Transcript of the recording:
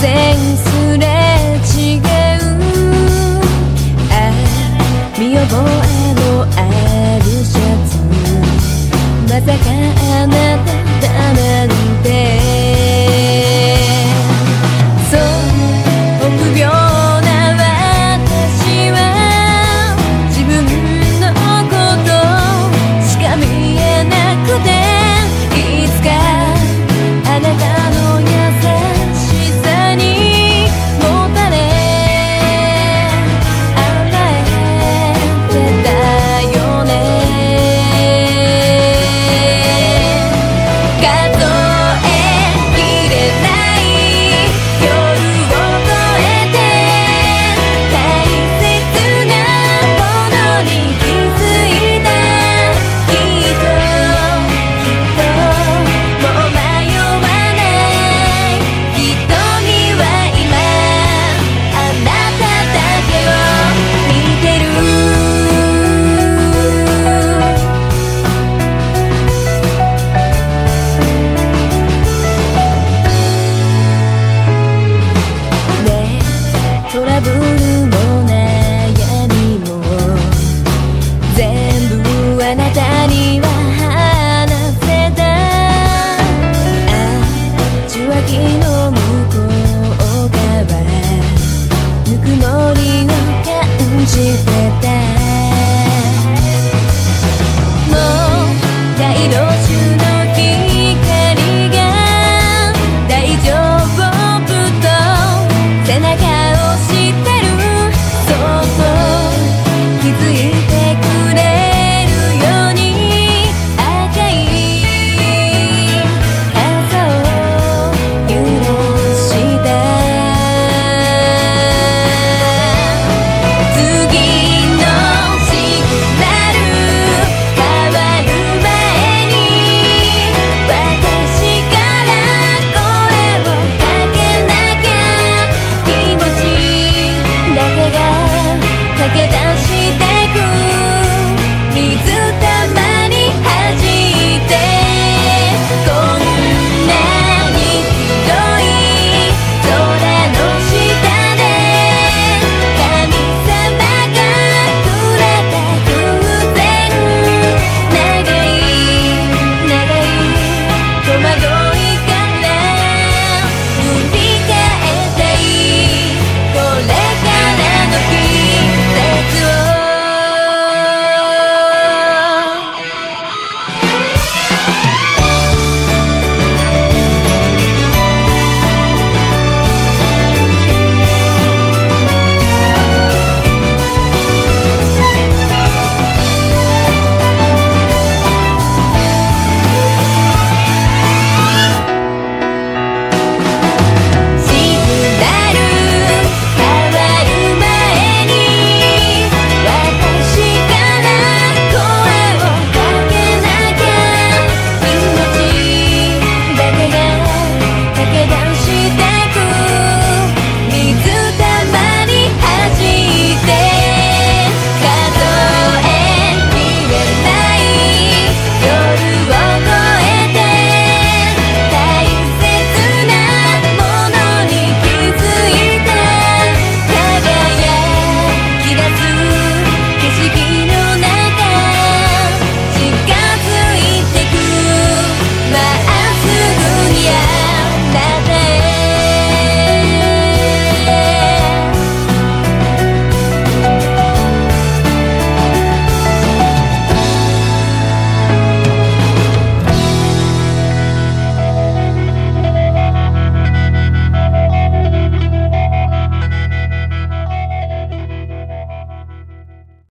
things ぬくもりを感じて them